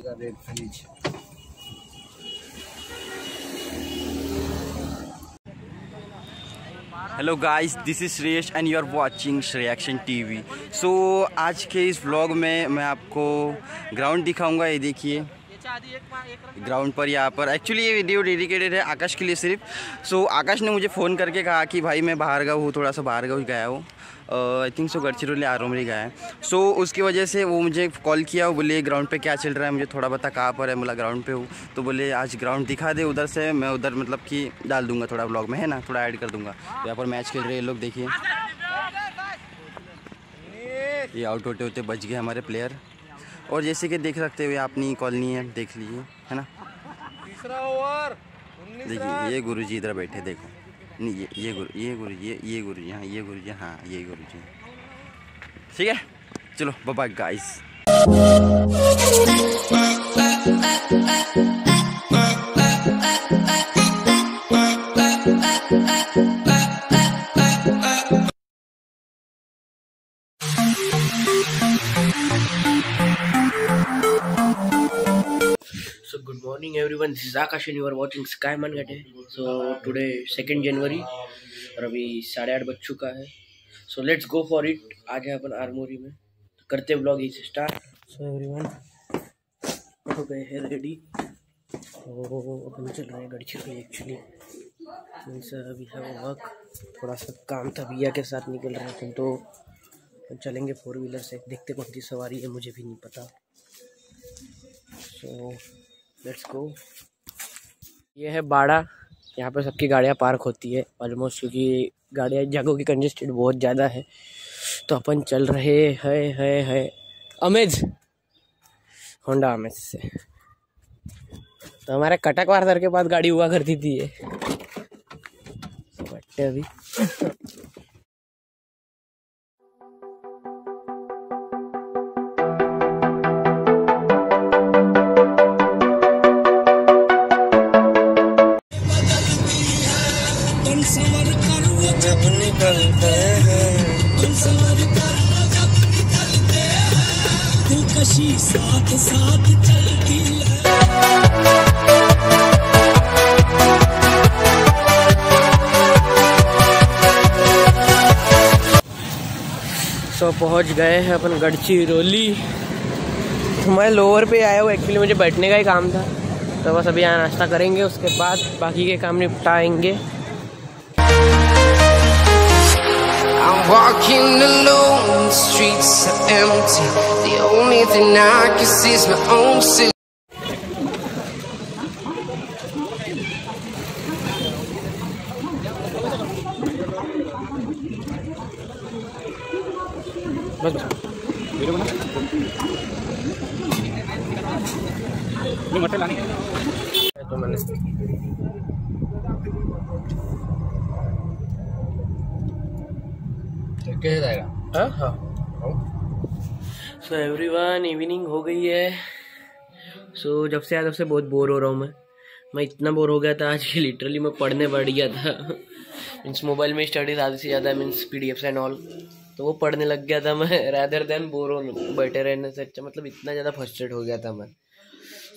का red fridge hello guys this is Shreyas and you are watching श्रेक्शन TV so आज के इस vlog में मैं आपको ग्राउंड दिखाऊँगा, ये देखिए। ग्राउंड पर यहाँ पर। एक्चुअली ये वीडियो डेडिकेटेड है आकाश के लिए सिर्फ़। सो so, आकाश ने मुझे फ़ोन करके कहा कि भाई मैं बाहर गया हूँ थोड़ा सा बाहर गया गया हूँ आई थिंक सो गढ़चिरौली आरोमरी गया है। सो so, उसकी वजह से वो मुझे कॉल किया। वो बोले ग्राउंड पे क्या चल रहा है? मुझे थोड़ा बता कहाँ पर है? बोला ग्राउंड पे हूँ। तो बोले आज ग्राउंड दिखा दे उधर से। मैं उधर मतलब कि डाल दूँगा थोड़ा ब्लॉग में है ना? थोड़ा ऐड कर दूँगा। तो यहाँ पर मैच खेल रहे हैं लोग देखिए। ये आउट होते होते बच गए हमारे प्लेयर और जैसे कि देख सकते हुए अपनी कॉलोनी है देख लीजिए है ना? तीसरा ओवर देखिए ये गुरु जी इधर बैठे देखो। नहीं ये ये गुरु ये गुरु ये ये गुरु जी हाँ ये गुरु जी हाँ ये गुरु जी ठीक है? चलो bye guys morning, everyone. This is Akash and you are watching Sky Man Gate. So, today, second January. और अभी साढ़े आठ बज चुका है। So let's go for it आज है अपन आरमोरी में। तो करते ब्लॉग इसे स्टार्ट सो एवरीवन हो गए हैं रेडी तो अपन चल रहे हैं गढ़चिरौली एक्चुअली मीन्स अभी है वर्क थोड़ा सा काम था भैया के साथ निकल रहे थे तो चलेंगे फोर व्हीलर से। देखते कौन सी सवारी है, मुझे भी नहीं पता। सो लेट्स गो ये है बाड़ा। यहाँ पर सबकी गाड़ियाँ पार्क होती है। ऑलमोस्ट क्योंकि गाड़ियाँ जगहों की कंजेस्टेड बहुत ज़्यादा है। तो अपन चल रहे है है है। अमेज होंडा अमेज से। तो हमारे कटक वारदार के बाद गाड़ी हुआ करती थी ये। बट अभी सो पहुँच गए हैं अपन गढ़चिरौली। मैं लोअर पे आया हूँ एक्चुअली मुझे बैठने का ही काम था। तो बस अभी यहाँ नाश्ता करेंगे, उसके बाद बाकी के काम निपटाएँगे। I'm walking alone, the streets are empty. The only thing I can see is my own silhouette. बस बस तो मैंने कैसे जाएगा हाँ? हाँ। सो एवरीवन इवनिंग हो गई है। सो so, जब से आया आज से बहुत बोर हो रहा हूँ मैं। मैं इतना बोर हो गया था आज कि लिटरली मैं पढ़ने बैठ गया था। मीन्स मोबाइल में स्टडीज़ आधी से ज़्यादा means P D F and all तो वो पढ़ने लग गया था मैं रैदर देन बोर हो बैठे रहने से अच्छा मतलब इतना ज़्यादा फ्रस्ट्रेट हो गया था मैं।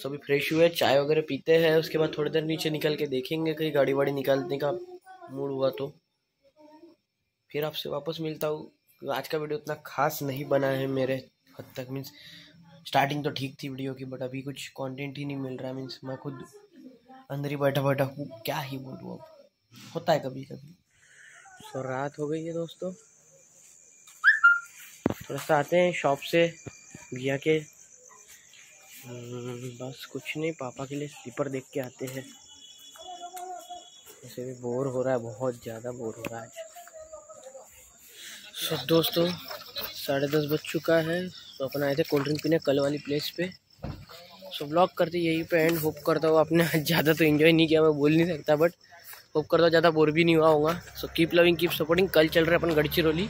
सो अभी फ्रेश हुए चाय वगैरह पीते हैं उसके बाद थोड़ी देर नीचे निकल के देखेंगे कहीं गाड़ी वाड़ी निकालने का मूड हुआ तो। फिर आपसे वापस मिलता हूँ। आज का वीडियो उतना खास नहीं बना है मेरे हद तक मीन्स स्टार्टिंग तो ठीक थी वीडियो की बट अभी कुछ कंटेंट ही नहीं मिल रहा है मीन्स मैं खुद अंदर ही बैठा बैठा हूँ। क्या ही बोलूँ अब? होता है कभी कभी सो रात हो गई है दोस्तों। थोड़ा सा आते हैं शॉप से भैया के। हम्म, बस कुछ नहीं पापा के लिए स्लीपर देख के आते हैं। ऐसे भी बोर हो रहा है बहुत ज़्यादा बोर हो रहा है आज। सो दोस्तों, साढ़े दस बज चुका है तो अपन आए थे कोल्ड ड्रिंक पीने कल वाली प्लेस पे। सो ब्लॉग करते यहीं पे एंड होप करता हूँ आपने ज़्यादा तो इन्जॉय नहीं किया, मैं बोल नहीं सकता बट होप करता हूँ ज़्यादा बोर भी नहीं हुआ होगा। So keep loving keep supporting कल चल रहे अपन गढ़चिरौली।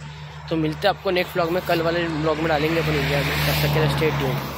तो मिलते हैं आपको नेक्स्ट ब्लॉग में, कल वाले ब्लॉग में डालेंगे अपन इंडिया में। तब तक के स्टेट ट्यून